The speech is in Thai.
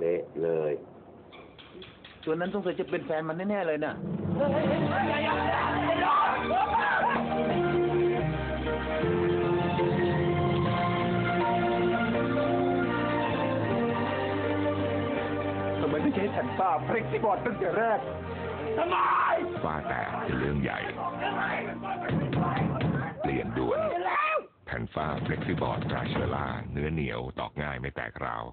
เลยตัวนั้นต้องเคยจะเป็นแฟนมันแน่ๆเลยน่ะ ทำไมไม่ใช้แผ่นป้าเพล็กซี่บอร์ดตั้งแต่แรกว่าแต่เเรื่องใหญ่ เปลี่ยนด่วน แผ่นฝ้าเฟล็กซิบอร์ดราเชล่า เนื้อเหนียว ตอกง่ายไม่แตกราว